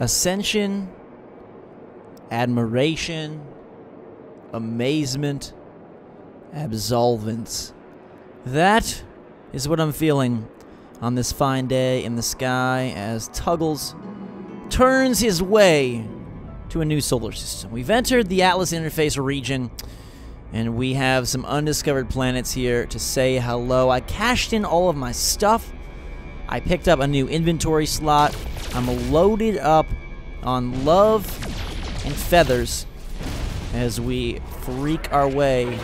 ascension, admiration, amazement, absolvence. That is what I'm feeling on this fine day in the sky as Tuggles turns his way to a new solar system. We've entered the Atlas Interface region, and we have some undiscovered planets here to say hello. I cashed in all of my stuff. I picked up a new inventory slot. I'm loaded up on love and feathers as we freak our way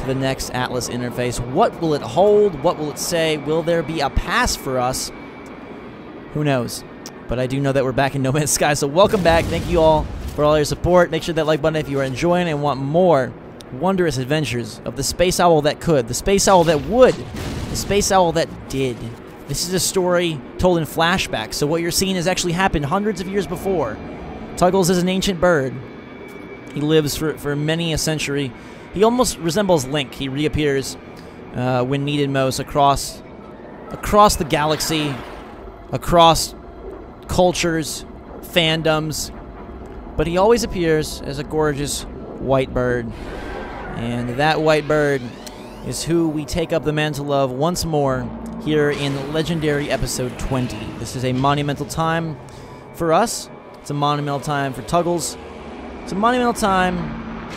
to the next Atlas interface. What will it hold? What will it say? Will there be a pass for us? Who knows? But I do know that we're back in No Man's Sky, so welcome back. Thank you all for all your support. Make sure that like button if you are enjoying and want more wondrous adventures of the space owl that could, the space owl that would, the space owl that did. This is a story told in flashback, so what you're seeing has actually happened hundreds of years before. Tuggles is an ancient bird. He lives for, for many a century. He almost resembles Link. He reappears uh, when needed most across across the galaxy, across cultures, fandoms, but he always appears as a gorgeous white bird. And that white bird is who we take up the mantle of once more here in legendary episode 20. This is a monumental time for us. It's a monumental time for Tuggles. It's a monumental time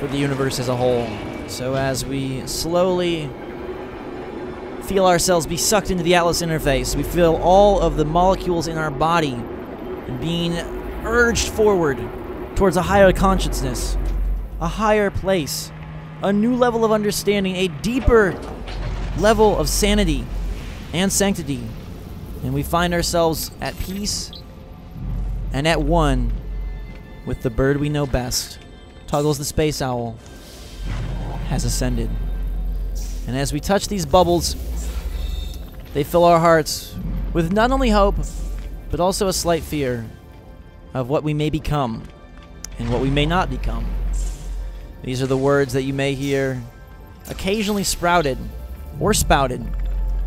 for the universe as a whole. So as we slowly feel ourselves be sucked into the Atlas interface, we feel all of the molecules in our body being urged forward towards a higher consciousness, a higher place, a new level of understanding, a deeper level of sanity and sanctity. And we find ourselves at peace and at one with the bird we know best. Toggles the space owl has ascended. And as we touch these bubbles, they fill our hearts with not only hope, but also a slight fear of what we may become and what we may not become. These are the words that you may hear occasionally sprouted or spouted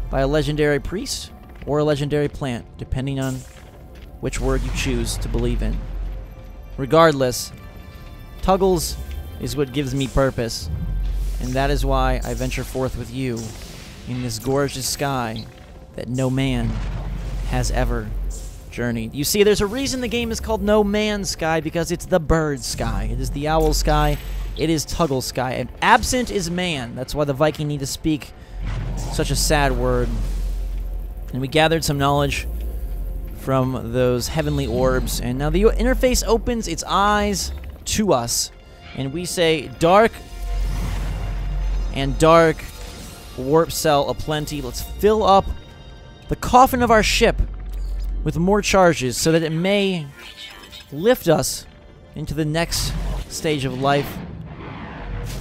by a legendary priest or a legendary plant, depending on which word you choose to believe in. Regardless, Tuggles is what gives me purpose, and that is why I venture forth with you in this gorgeous sky that no man has ever journeyed. You see, there's a reason the game is called No Man's Sky because it's the bird sky. It is the owl sky. It is Tuggle sky. And absent is man. That's why the Vy'keen need to speak such a sad word. And we gathered some knowledge from those heavenly orbs. And now the interface opens its eyes to us. And we say, dark and dark warp cell aplenty. Let's fill up the coffin of our ship with more charges so that it may lift us into the next stage of life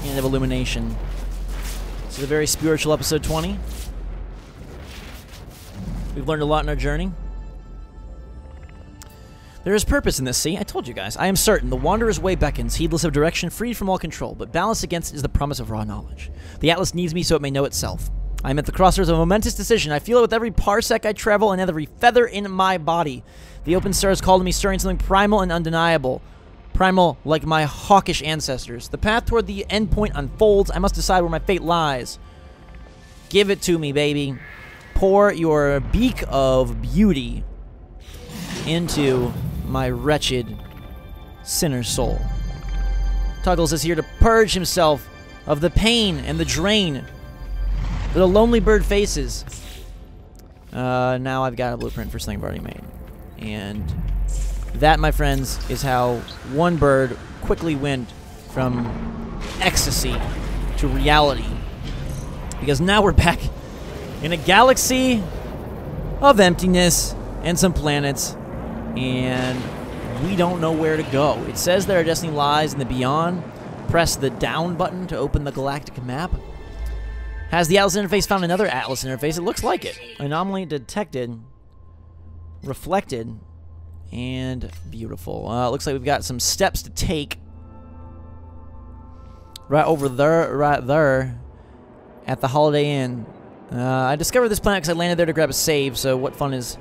and of illumination. This is a very spiritual episode 20. We've learned a lot in our journey. There is purpose in this sea, I told you guys. I am certain the Wanderer's way beckons, heedless of direction, freed from all control, but balanced against is the promise of raw knowledge. The Atlas needs me so it may know itself. I am at the crossroads of a momentous decision. I feel it with every parsec I travel and every feather in my body. The open stars call to me, stirring something primal and undeniable. Primal, like my hawkish ancestors. The path toward the endpoint unfolds. I must decide where my fate lies. Give it to me, baby. Pour your beak of beauty into my wretched sinner soul. Tuggles is here to purge himself of the pain and the drain that a lonely bird faces. Uh, now I've got a blueprint for something I've already made. And that, my friends, is how one bird quickly went from ecstasy to reality. Because now we're back in a galaxy of emptiness and some planets and we don't know where to go. It says that our destiny lies in the beyond. Press the down button to open the galactic map. Has the Atlas interface found another Atlas interface? It looks like it. Anomaly detected, reflected, and beautiful. Uh, looks like we've got some steps to take. Right over there, right there, at the Holiday Inn. Uh, I discovered this planet because I landed there to grab a save, so what fun is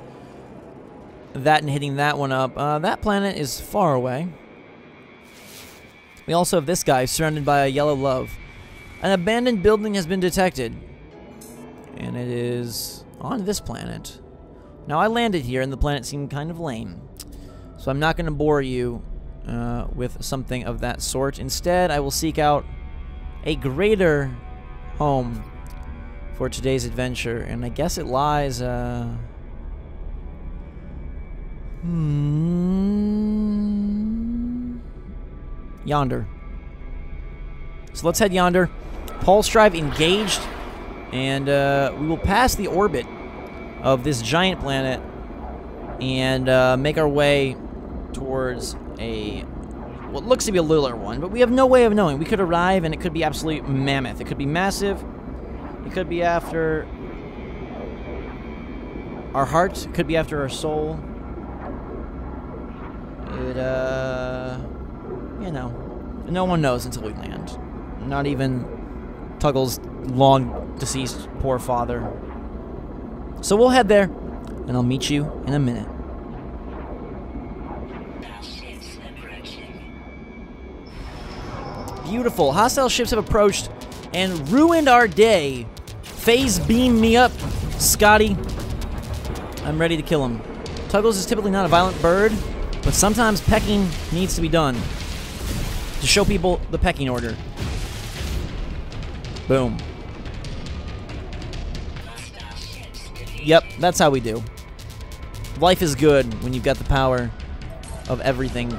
that and hitting that one up. Uh, that planet is far away. We also have this guy surrounded by a yellow love. An abandoned building has been detected. And it is on this planet. Now, I landed here, and the planet seemed kind of lame. So I'm not going to bore you uh, with something of that sort. Instead, I will seek out a greater home for today's adventure. And I guess it lies... Uh, hmm, yonder. So let's head yonder. Pulse drive engaged. And uh, we will pass the orbit of this giant planet and uh, make our way towards a what looks to be a littler one, but we have no way of knowing. We could arrive and it could be absolute mammoth. It could be massive. It could be after our heart. It could be after our soul. It, uh, you know, no one knows until we land. Not even Tuggle's long deceased poor father. So we'll head there, and I'll meet you in a minute. Beautiful. Hostile ships have approached and ruined our day. Phase beam me up, Scotty. I'm ready to kill him. Tuggles is typically not a violent bird, but sometimes pecking needs to be done to show people the pecking order. Boom. Yep, that's how we do. Life is good when you've got the power of everything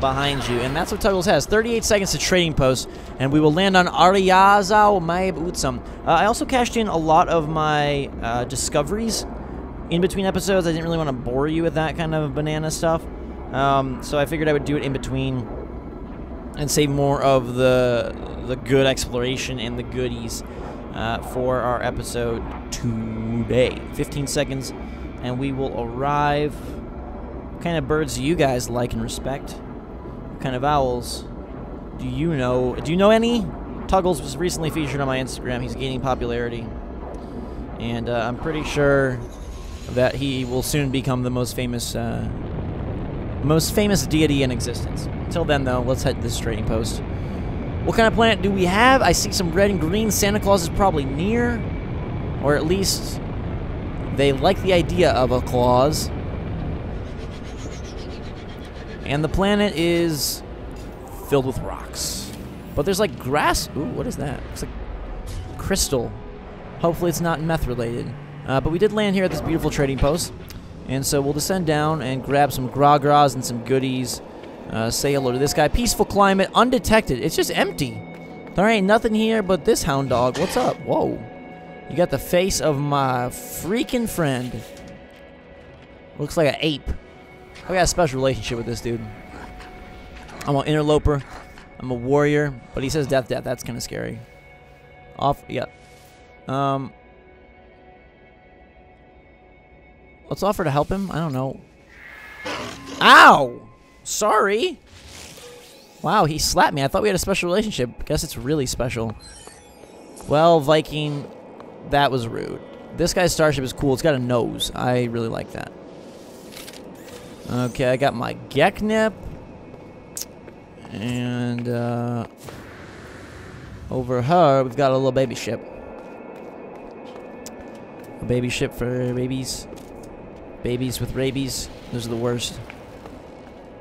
behind you. And that's what Tuggles has. 38 seconds to trading post, and we will land on Ariazao Maib Utsum. Uh, I also cashed in a lot of my uh, discoveries in between episodes. I didn't really want to bore you with that kind of banana stuff. Um, so I figured I would do it in between and save more of the the good exploration and the goodies uh, for our episode today. 15 seconds, and we will arrive. What kind of birds do you guys like and respect? What kind of owls do you know? Do you know any? Tuggles was recently featured on my Instagram. He's gaining popularity. And uh, I'm pretty sure that he will soon become the most famous uh, most famous deity in existence. Until then, though, let's head to this trading post. What kind of planet do we have? I see some red and green. Santa Claus is probably near. Or at least they like the idea of a clause. And the planet is filled with rocks. But there's like grass. Ooh, what is that? It's like crystal. Hopefully it's not meth related. Uh, but we did land here at this beautiful trading post. And so we'll descend down and grab some gra-gras and some goodies. Uh, say hello to this guy. Peaceful climate, undetected. It's just empty. There ain't nothing here but this hound dog. What's up? Whoa. You got the face of my freaking friend. Looks like an ape. I got a special relationship with this dude. I'm an interloper. I'm a warrior. But he says death, death. That's kind of scary. Off. Yeah. Um. Let's offer to help him. I don't know. Ow! Sorry. Wow, he slapped me. I thought we had a special relationship. Guess it's really special. Well, Vy'keen, that was rude. This guy's starship is cool. It's got a nose. I really like that. Okay, I got my GekNip. And, uh... Over her, we've got a little baby ship. A baby ship for babies. Babies with rabies. Those are the worst.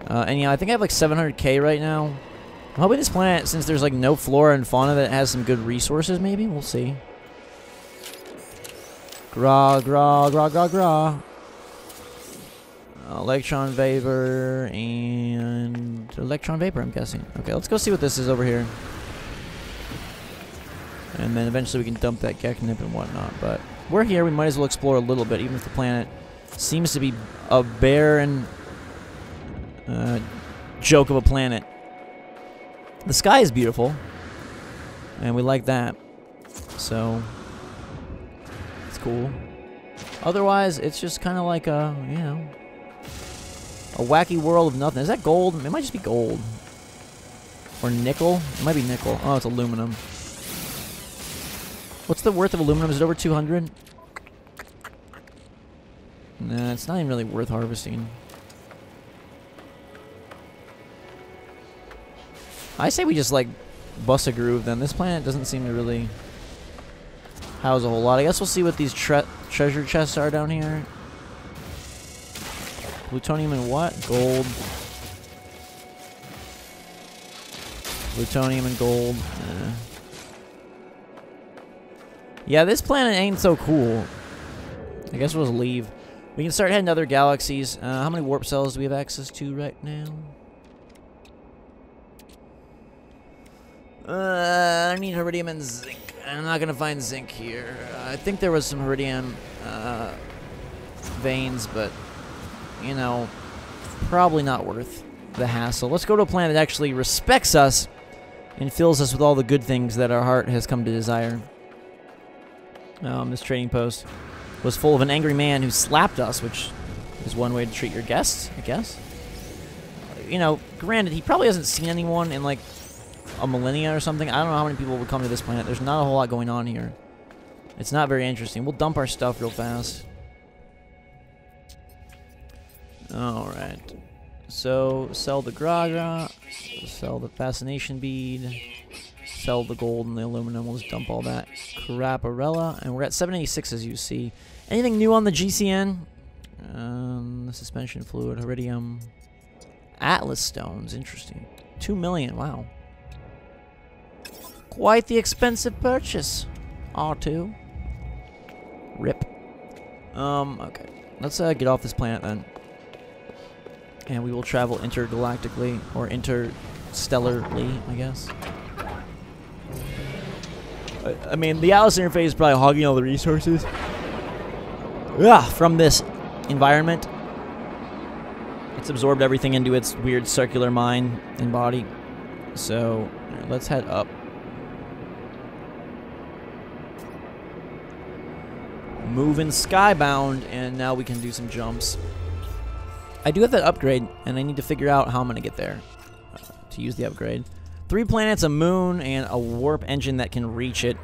Uh, and yeah, I think I have like 700k right now. I'm hoping this planet, since there's like no flora and fauna, that has some good resources maybe? We'll see. Gra, gra, gra, gra, gra. Electron vapor and electron vapor, I'm guessing. Okay, let's go see what this is over here. And then eventually we can dump that GekNip and whatnot. But we're here, we might as well explore a little bit, even if the planet seems to be a barren uh, joke of a planet. The sky is beautiful, and we like that. So, cool. Otherwise, it's just kind of like a, you know, a wacky world of nothing. Is that gold? It might just be gold. Or nickel? It might be nickel. Oh, it's aluminum. What's the worth of aluminum? Is it over 200? Nah, it's not even really worth harvesting. I say we just, like, bust a groove then. This planet doesn't seem to really house a whole lot. I guess we'll see what these tre treasure chests are down here. Plutonium and what? Gold. Plutonium and gold. Eh. Yeah, this planet ain't so cool. I guess we'll just leave. We can start heading to other galaxies. Uh, how many warp cells do we have access to right now? Uh, I need iridium and zinc. I'm not gonna find zinc here. I think there was some iridium uh, veins, but you know, probably not worth the hassle. Let's go to a planet that actually respects us and fills us with all the good things that our heart has come to desire. Um, this trading post was full of an angry man who slapped us, which is one way to treat your guests, I guess. You know, granted, he probably hasn't seen anyone in like a millennia or something. I don't know how many people would come to this planet. There's not a whole lot going on here. It's not very interesting. We'll dump our stuff real fast. Alright. So, sell the Graga, sell the Fascination Bead, sell the gold and the aluminum. We'll just dump all that craparella. And we're at 786 as you see. Anything new on the GCN? Um, suspension fluid, iridium, Atlas stones. Interesting. Two million. Wow. Quite the expensive purchase. R2. Rip. Um, okay. Let's uh, get off this planet then and we will travel intergalactically or interstellarly, I guess. I, I mean, the Atlas interface is probably hogging all the resources. Yeah, from this environment. It's absorbed everything into its weird circular mind and body. So, let's head up. Moving skybound, and now we can do some jumps. I do have that upgrade, and I need to figure out how I'm going to get there uh, to use the upgrade. Three planets, a moon, and a warp engine that can reach it.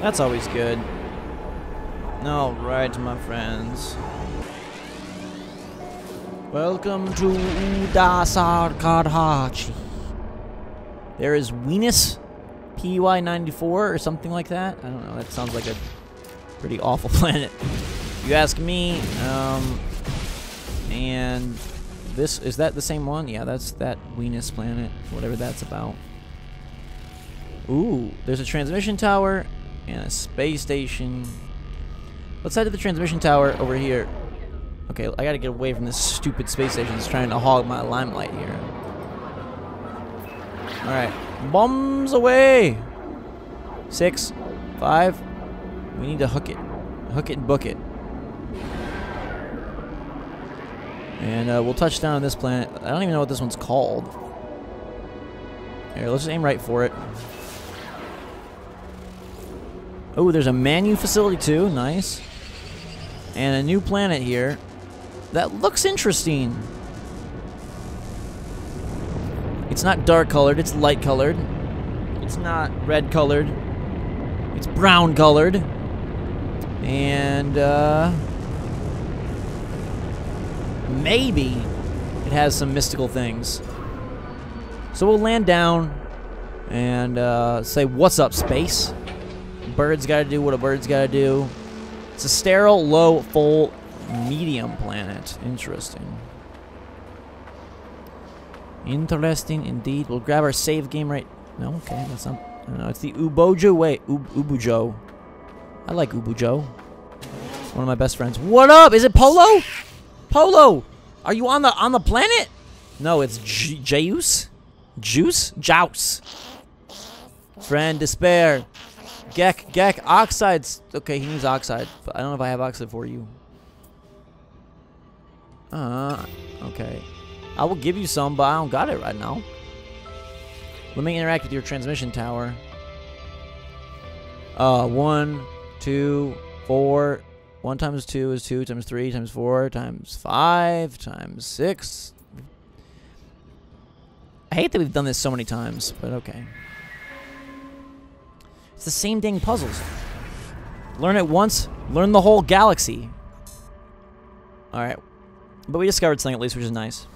That's always good. Alright, my friends. Welcome to Udasar Kadhachi. There is Venus PY94 or something like that. I don't know. That sounds like a pretty awful planet. You ask me, um, and this, is that the same one? Yeah, that's that Venus planet, whatever that's about. Ooh, there's a transmission tower and a space station. Let's head to the transmission tower over here. Okay, I gotta get away from this stupid space station that's trying to hog my limelight here. Alright, bombs away! Six, five, we need to hook it. Hook it and book it. And uh, we'll touch down on this planet. I don't even know what this one's called. Here, let's just aim right for it. Oh, there's a Manu facility too. Nice. And a new planet here. That looks interesting. It's not dark colored, it's light colored. It's not red colored. It's brown colored. And, uh maybe it has some mystical things. So we'll land down and uh, say, what's up, space? Bird's got to do what a bird's got to do. It's a sterile, low, full, medium planet. Interesting. Interesting indeed. We'll grab our save game right... No, okay, that's not... No, it's the Ubojo way. Ub Ubujo. I like Ubujo. One of my best friends. What up? Is it Polo? Polo, are you on the on the planet? No, it's Juice. Juice? Jouse. Friend, despair. Gek, Gek, oxides. Okay, he needs oxide, but I don't know if I have oxide for you. Uh, okay. I will give you some, but I don't got it right now. Let me interact with your transmission tower. Uh, one, two, four, 1 times 2 is 2 times 3 times 4 times 5 times 6. I hate that we've done this so many times, but okay. It's the same dang puzzles. Learn it once, learn the whole galaxy. Alright. But we discovered something at least, which is nice.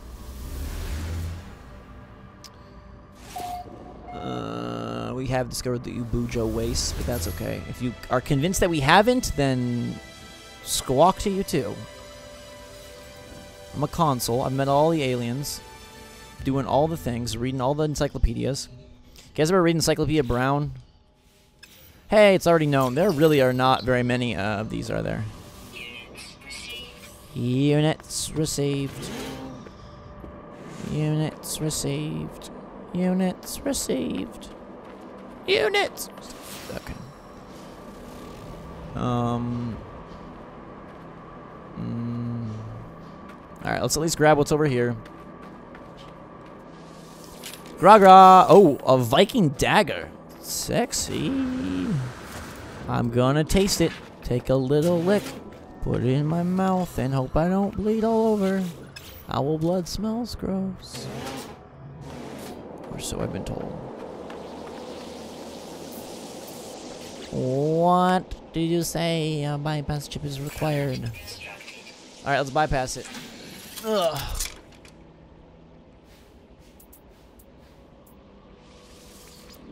Uh, we have discovered the Ubujo waste, but that's okay. If you are convinced that we haven't, then squawk to you too. I'm a consul. I've met all the aliens, doing all the things, reading all the encyclopedias. You guys ever read Encyclopedia Brown? Hey, it's already known. There really are not very many uh, of these, are there? Units received. Units received. Units received. Units. Okay. Um. Mm, all right, let's at least grab what's over here. Gra gra. Oh, a Vy'keen dagger. Sexy. I'm gonna taste it. Take a little lick. Put it in my mouth and hope I don't bleed all over. Owl blood smells gross. Or so I've been told. What do you say? A bypass chip is required. Alright, let's bypass it. Ugh.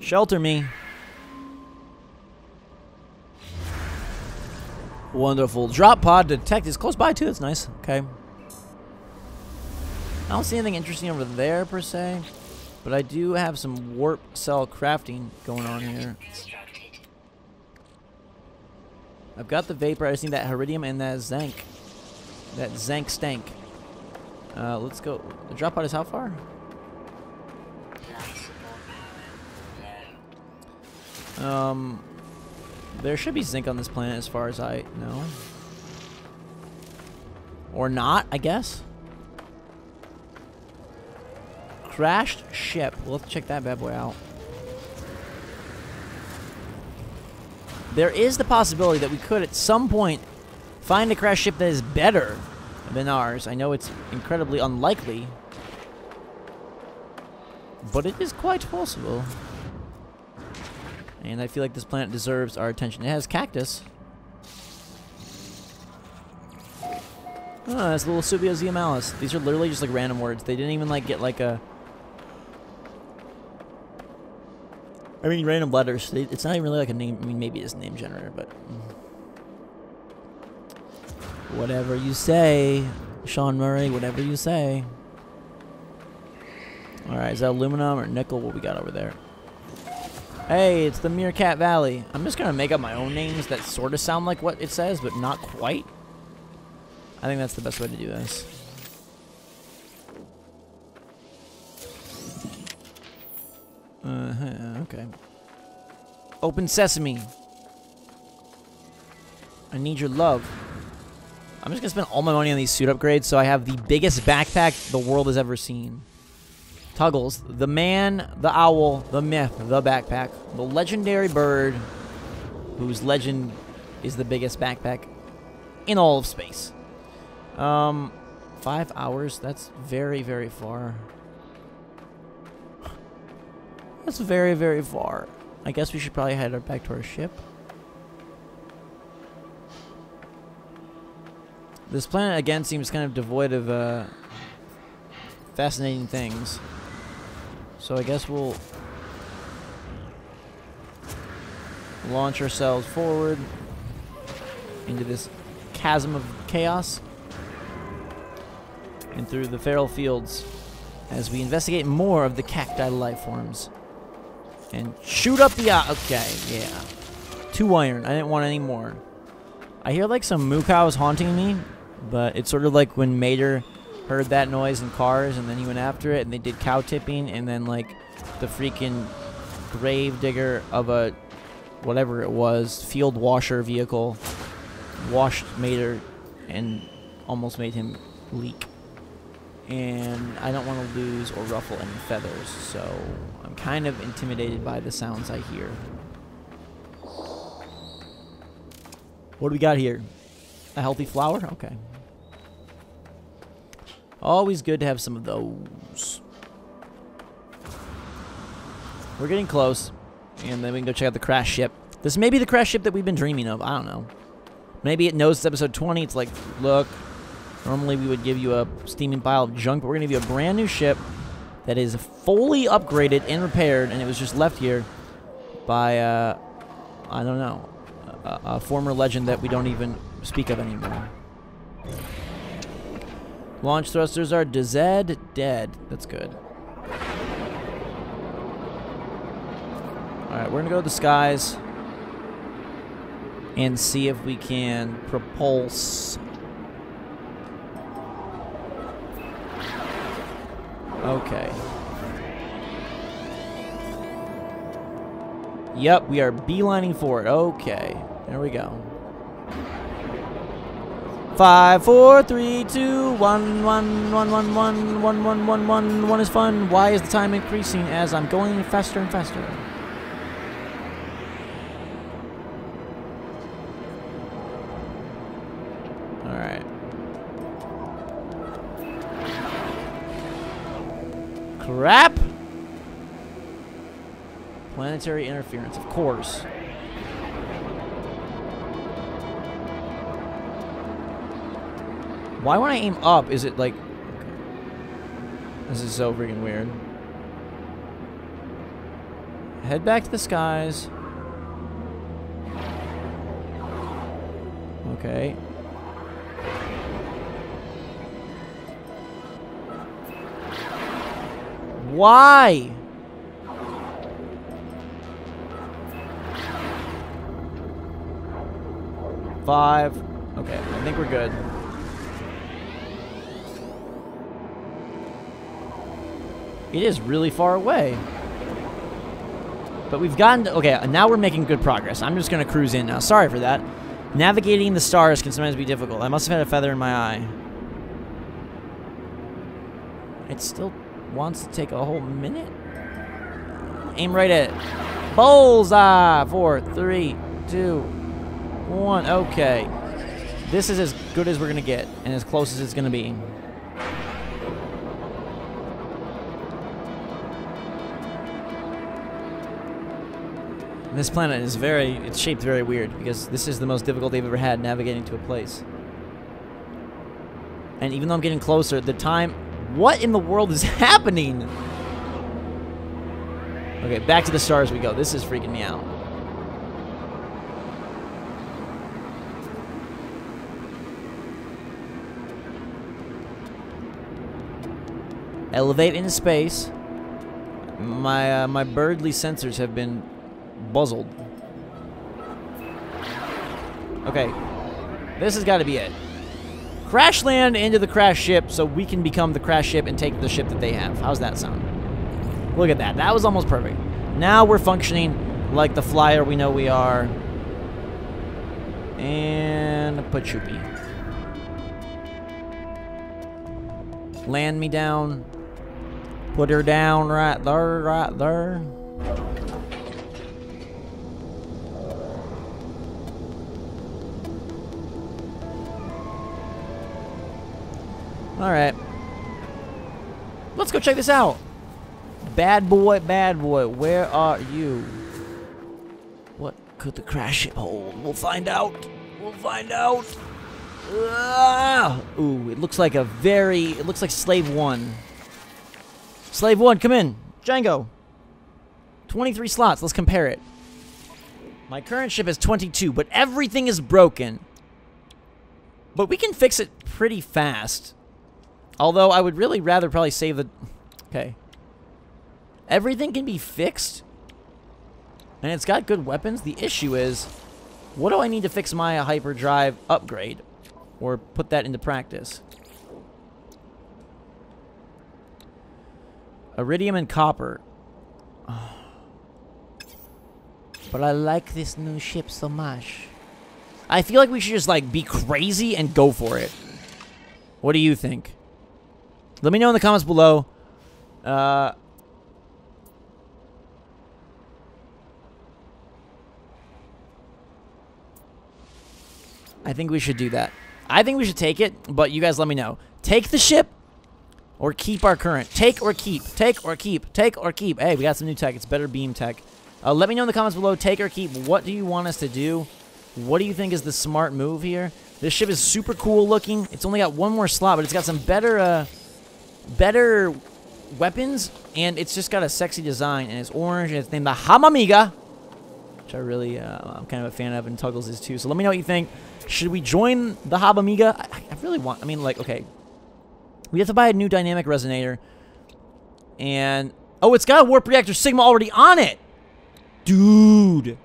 Shelter me. Wonderful. Drop pod detect is close by too. It's nice. Okay. I don't see anything interesting over there per se, but I do have some warp cell crafting going on here. I've got the vapor. I just need that Heridium and that Zank. That Zank stank. Uh, let's go. The drop pod is how far? Um, there should be zinc on this planet as far as I know. Or not, I guess. Crashed ship. Well, let's check that bad boy out. There is the possibility that we could at some point find a crash ship that is better than ours. I know it's incredibly unlikely. But it is quite possible. And I feel like this planet deserves our attention. It has cactus. Ah, oh, that's little Subio These are literally just like random words. They didn't even like get like a... I mean, random letters. They, it's not even really like a name. I mean, maybe it's a name generator, but... Mm. Whatever you say, Sean Murray, whatever you say. Alright, is that aluminum or nickel? What we got over there? Hey, it's the Meerkat Valley. I'm just gonna make up my own names that sort of sound like what it says, but not quite. I think that's the best way to do this. Uh -huh, okay. Open sesame. I need your love. I'm just gonna spend all my money on these suit upgrades so I have the biggest backpack the world has ever seen. Tuggles, the man, the owl, the myth, the backpack, the legendary bird whose legend is the biggest backpack in all of space. Um, five hours, that's very, very far. That's very, very far. I guess we should probably head back to our ship. This planet, again, seems kind of devoid of uh, fascinating things. So I guess we'll launch ourselves forward into this chasm of chaos and through the feral fields as we investigate more of the cacti life forms. And shoot up the... Okay, yeah. Two iron. I didn't want any more. I hear like some moo haunting me, but it's sort of like when Mater heard that noise in cars and then he went after it and they did cow tipping and then like the freaking grave digger of a whatever it was field washer vehicle washed Mater and almost made him leak and I don't want to lose or ruffle any feathers so I'm kind of intimidated by the sounds I hear what do we got here a healthy flower okay Always good to have some of those. We're getting close. And then we can go check out the crash ship. This may be the crash ship that we've been dreaming of. I don't know. Maybe it knows it's episode 20. It's like, look, Normally we would give you a steaming pile of junk, but we're going to give you a brand new ship that is fully upgraded and repaired, and it was just left here by, uh, I don't know, a, a former legend that we don't even speak of anymore. Launch thrusters are DZ dead. That's good. Alright, we're going to go to the skies and see if we can propulse. Okay. Yep, we are beelining for it. Okay, there we go. Five, four, three, two, one, one, one, one, one, one, one, one, one, one is fun. Why is the time increasing as I'm going faster and faster? Crap! Planetary interference, of course. Why when I aim up is it like... This is so freaking weird. Head back to the skies. Okay. Why? Five. Okay, I think we're good. It is really far away. But we've gotten to, okay, now we're making good progress. I'm just going to cruise in now. Sorry for that. Navigating the stars can sometimes be difficult. I must have had a feather in my eye. It's still wants to take a whole minute. Aim right at. Bullseye! Four, three, two, one. Okay. This is as good as we're going to get, and as close as it's going to be. This planet is very, it's shaped very weird because this is the most difficult they've ever had navigating to a place. And even though I'm getting closer, the time, what in the world is happening? Okay, back to the stars we go. This is freaking me out. Elevate into space. My uh, my birdly sensors have been buzzled. Okay. This has got to be it. Crash land into the crash ship so we can become the crash ship and take the ship that they have. How's that sound? Look at that. That was almost perfect. Now we're functioning like the flyer we know we are. And put Pachupi. Land me down. Put her down right there, right there. Alright. Let's go check this out. Bad boy, bad boy, where are you? What could the crash ship hold? We'll find out. We'll find out. Ah! Ooh, it looks like a very... It looks like Slave 1. Slave 1, come in. Django. 23 slots. Let's compare it. My current ship has 22, but everything is broken. But we can fix it pretty fast. Although I would really rather probably save the... Okay. Everything can be fixed. And it's got good weapons. The issue is, what do I need to fix my hyperdrive upgrade? Or put that into practice? Iridium and copper. But I like this new ship so much. I feel like we should just, like, be crazy and go for it. What do you think? Let me know in the comments below. Uh, I think we should do that. I think we should take it, but you guys let me know. Take the ship or keep our current. Take or keep. Take or keep. Take or keep. Hey, we got some new tech. It's better beam tech. Uh, let me know in the comments below. Take or keep. What do you want us to do? What do you think is the smart move here? This ship is super cool looking. It's only got one more slot, but it's got some better, uh, better weapons, and it's just got a sexy design, and it's orange, and it's named the Hamamiga, which I really, uh, I'm kind of a fan of, and Tuggles is too. So let me know what you think. Should we join the Hamamiga? I, I really want, I mean, like, okay, we have to buy a new dynamic resonator, and, oh, it's got a warp reactor Sigma already on it. Dude.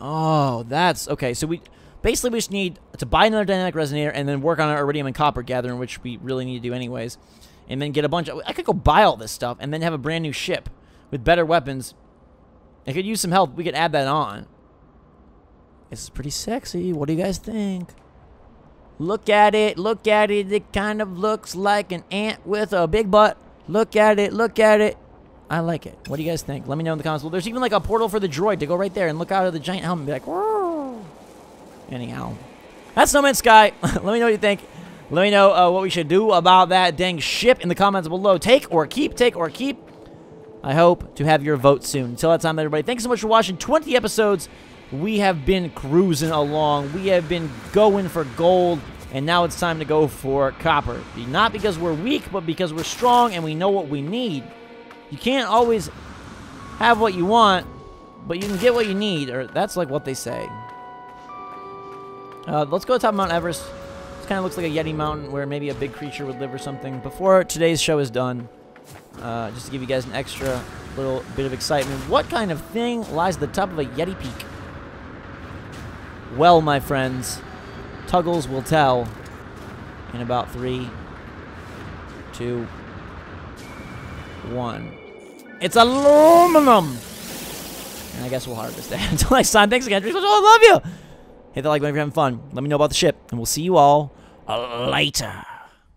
Oh, that's okay. So we basically we just need to buy another dynamic resonator and then work on our iridium and copper gathering, which we really need to do anyways. And then get a bunch of. I could go buy all this stuff and then have a brand new ship with better weapons. I could use some help. We could add that on. It's pretty sexy. What do you guys think? Look at it. Look at it. It kind of looks like an ant with a big butt. Look at it. Look at it. I like it. What do you guys think? Let me know in the comments. Well, there's even like a portal for the droid to go right there and look out of the giant helmet and be like, Whoa. Anyhow. That's No Man's Sky. Let me know what you think. Let me know uh, what we should do about that dang ship in the comments below. Take or keep, take or keep. I hope to have your vote soon. Until that time, everybody, thanks so much for watching 20 episodes. We have been cruising along. We have been going for gold. And now it's time to go for copper. Not because we're weak, but because we're strong and we know what we need. You can't always have what you want, but you can get what you need, or that's like what they say. Uh, let's go to top of Mount Everest. This kind of looks like a Yeti mountain where maybe a big creature would live or something. Before today's show is done, uh, just to give you guys an extra little bit of excitement, what kind of thing lies at the top of a Yeti peak? Well, my friends, Tuggles will tell in about three, two, one. It's aluminum! And I guess we'll harvest that. Until next time, thanks again. I love you! Hit that like button if you're having fun. Let me know about the ship, and we'll see you all later.